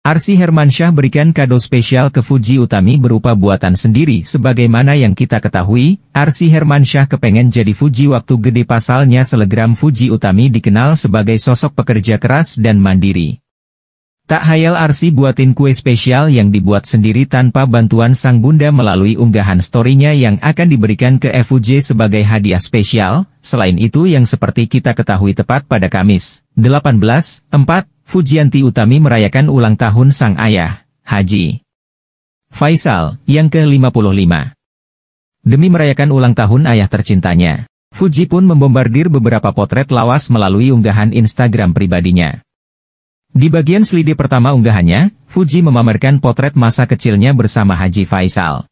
Arsi Hermansyah berikan kado spesial ke Fuji Utami berupa buatan sendiri sebagaimana yang kita ketahui, Arsi Hermansyah kepengen jadi Fuji waktu gede pasalnya selegram Fuji Utami dikenal sebagai sosok pekerja keras dan mandiri. Tak hayal Arsi buatin kue spesial yang dibuat sendiri tanpa bantuan sang bunda melalui unggahan storynya yang akan diberikan ke FUJ sebagai hadiah spesial, selain itu yang seperti kita ketahui tepat pada Kamis, 18, 4, Fujianti Utami merayakan ulang tahun sang ayah, Haji Faisal, yang ke-55. Demi merayakan ulang tahun ayah tercintanya, Fuji pun membombardir beberapa potret lawas melalui unggahan Instagram pribadinya. Di bagian selidi pertama unggahannya, Fuji memamerkan potret masa kecilnya bersama Haji Faisal.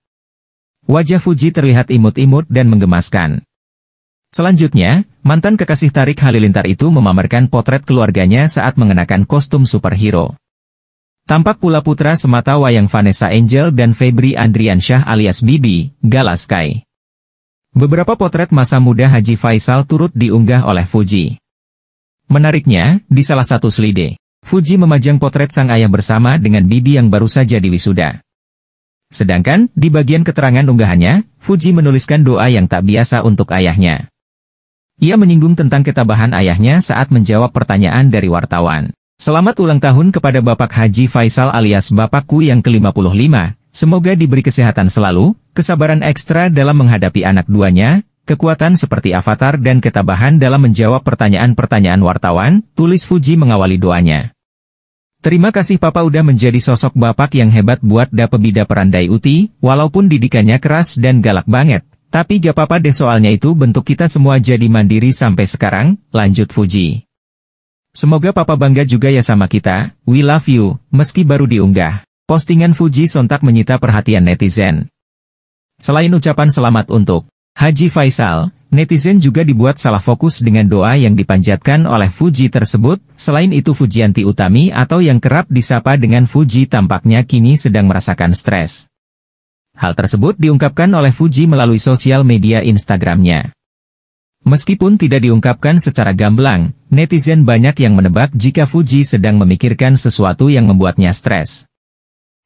Wajah Fuji terlihat imut-imut dan menggemaskan. Selanjutnya, mantan kekasih Tarik Halilintar itu memamerkan potret keluarganya saat mengenakan kostum superhero. Tampak pula putra semata wayang Vanessa Angel dan Febri Andriansyah alias Bibi, Galaskai. Beberapa potret masa muda Haji Faisal turut diunggah oleh Fuji. Menariknya, di salah satu selide, Fuji memajang potret sang ayah bersama dengan Bibi yang baru saja diwisuda. Sedangkan, di bagian keterangan unggahannya, Fuji menuliskan doa yang tak biasa untuk ayahnya. Ia menyinggung tentang ketabahan ayahnya saat menjawab pertanyaan dari wartawan. Selamat ulang tahun kepada Bapak Haji Faisal alias Bapakku yang ke-55. Semoga diberi kesehatan selalu, kesabaran ekstra dalam menghadapi anak duanya, kekuatan seperti avatar dan ketabahan dalam menjawab pertanyaan-pertanyaan wartawan, tulis Fuji mengawali doanya. Terima kasih Papa udah menjadi sosok bapak yang hebat buat Dapebida Perandai Uti, walaupun didikannya keras dan galak banget. Tapi gak apa-apa deh soalnya itu bentuk kita semua jadi mandiri sampai sekarang, lanjut Fuji. Semoga papa bangga juga ya sama kita, we love you, meski baru diunggah. Postingan Fuji sontak menyita perhatian netizen. Selain ucapan selamat untuk Haji Faisal, netizen juga dibuat salah fokus dengan doa yang dipanjatkan oleh Fuji tersebut, selain itu Fujianti Utami atau yang kerap disapa dengan Fuji tampaknya kini sedang merasakan stres. Hal tersebut diungkapkan oleh Fuji melalui sosial media Instagramnya. Meskipun tidak diungkapkan secara gamblang, netizen banyak yang menebak jika Fuji sedang memikirkan sesuatu yang membuatnya stres.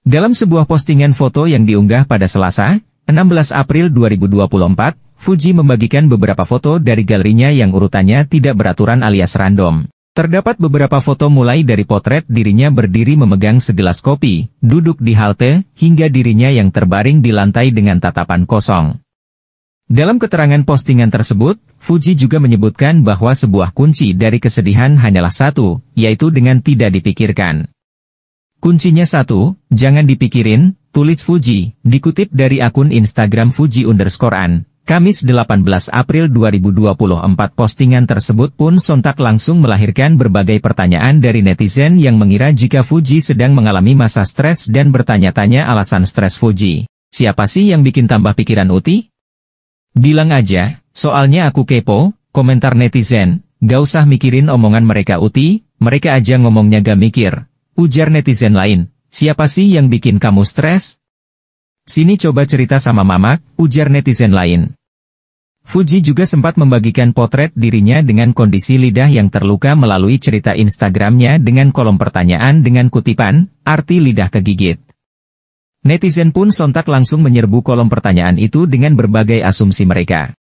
Dalam sebuah postingan foto yang diunggah pada Selasa, 16 April 2024, Fuji membagikan beberapa foto dari galerinya yang urutannya tidak beraturan alias random. Terdapat beberapa foto mulai dari potret dirinya berdiri memegang segelas kopi, duduk di halte, hingga dirinya yang terbaring di lantai dengan tatapan kosong. Dalam keterangan postingan tersebut, Fuji juga menyebutkan bahwa sebuah kunci dari kesedihan hanyalah satu, yaitu dengan tidak dipikirkan. Kuncinya satu, jangan dipikirin, tulis Fuji, dikutip dari akun Instagram Fuji underscore an. Kamis 18 April 2024 postingan tersebut pun sontak langsung melahirkan berbagai pertanyaan dari netizen yang mengira jika Fuji sedang mengalami masa stres dan bertanya-tanya alasan stres Fuji. Siapa sih yang bikin tambah pikiran Uti? Bilang aja, soalnya aku kepo, komentar netizen, gak usah mikirin omongan mereka Uti, mereka aja ngomongnya gak mikir. Ujar netizen lain, siapa sih yang bikin kamu stres? Sini coba cerita sama mama, ujar netizen lain. Fuji juga sempat membagikan potret dirinya dengan kondisi lidah yang terluka melalui cerita Instagramnya dengan kolom pertanyaan dengan kutipan, arti lidah kegigit. Netizen pun sontak langsung menyerbu kolom pertanyaan itu dengan berbagai asumsi mereka.